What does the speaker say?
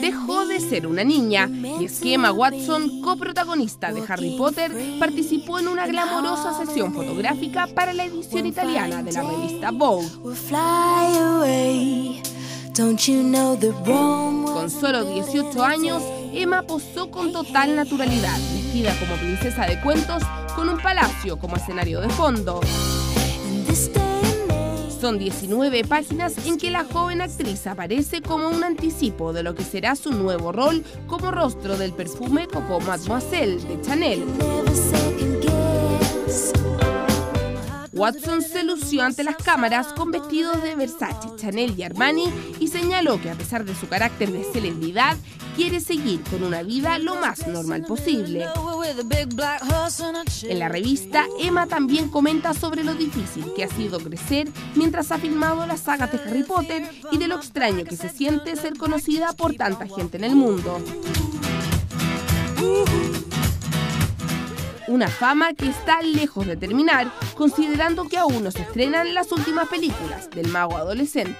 Dejó de ser una niña y es que Emma Watson, coprotagonista de Harry Potter, participó en una glamorosa sesión fotográfica para la edición italiana de la revista Vogue. Con solo 18 años, Emma posó con total naturalidad, vestida como princesa de cuentos, con un palacio como escenario de fondo. Son 19 páginas en que la joven actriz aparece como un anticipo de lo que será su nuevo rol como rostro del perfume Coco Mademoiselle de Chanel. Watson se lució ante las cámaras con vestidos de Versace, Chanel y Armani y señaló que a pesar de su carácter de celebridad, quiere seguir con una vida lo más normal posible. En la revista, Emma también comenta sobre lo difícil que ha sido crecer mientras ha filmado las sagas de Harry Potter y de lo extraño que se siente ser conocida por tanta gente en el mundo. Una fama que está lejos de terminar, considerando que aún no se estrenan las últimas películas del mago adolescente.